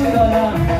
谢谢大家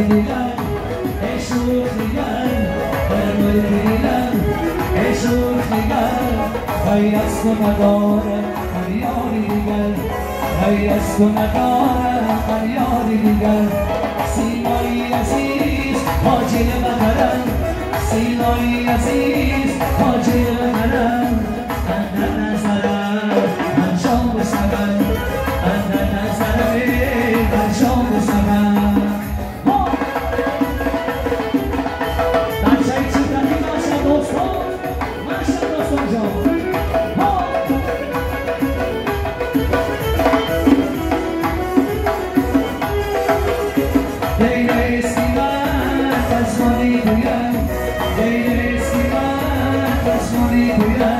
Jesús dilan, Verme Jesús Si no y así, hoy Si no 回来。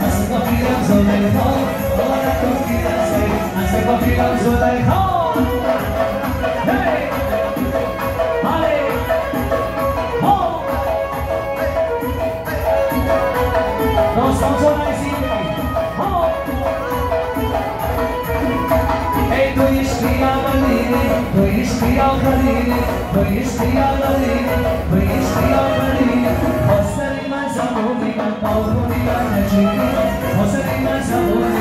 Hristiya Khalil, Hristiya Khalil, Hristiya Khalil. Hosni mazamuni, pauni mazamuni, hosni mazamuni.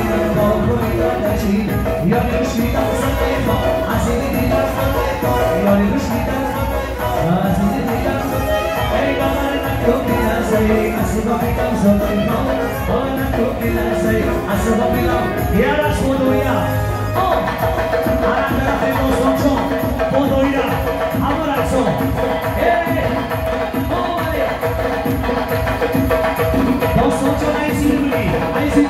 pertinho E olha nos gritos, samba é bom As indivíduas, samba é bom E olha nos gritos, samba é bom As indivíduas, samba é bom É igual a na combinação Assim vai ficar os outros irmãos Olha na combinação Assim vai vilão E elas quando ia Aracana tem mãos no chão Quando ia Amoração Ei Oh, olha Então, só te olhar em cima de mim Aí,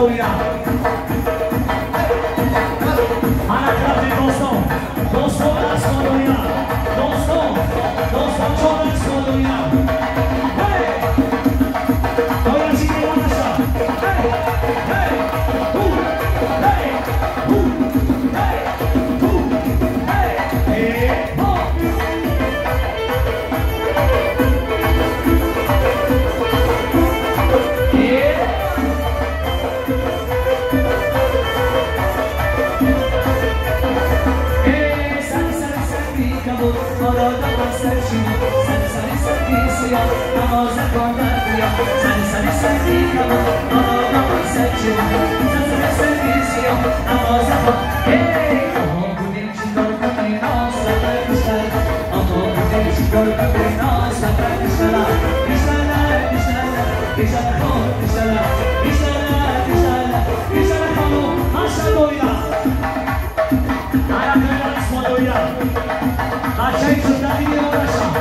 Hallelujah. Acha isso daí, meu coração.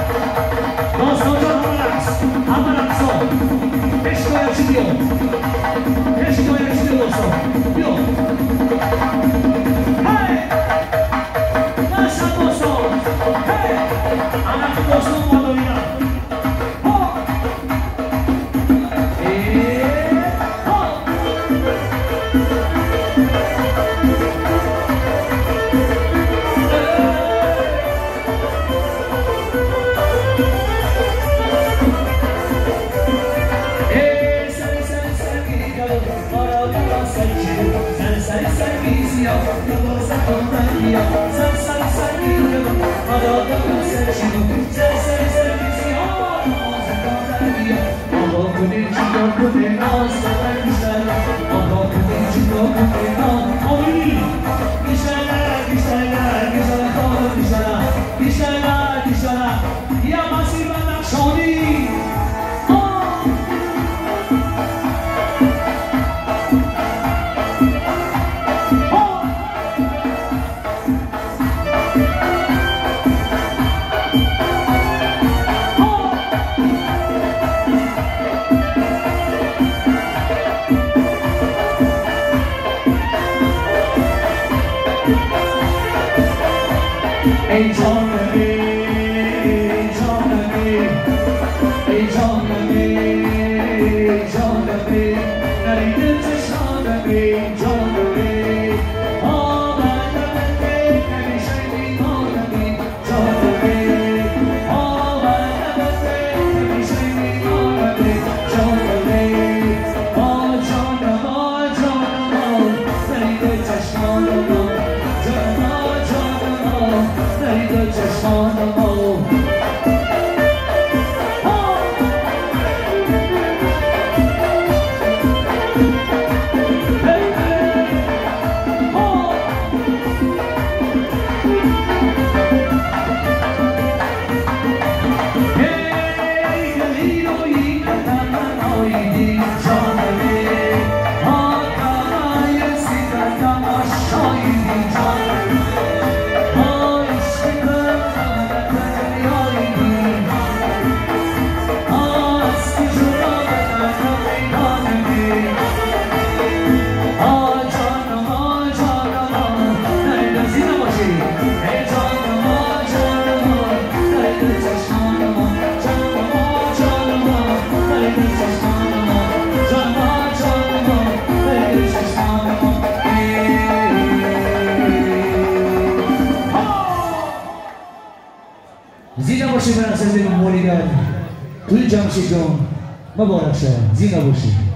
Anytime عزیز مولدان گل جمشید جان. مبارک شد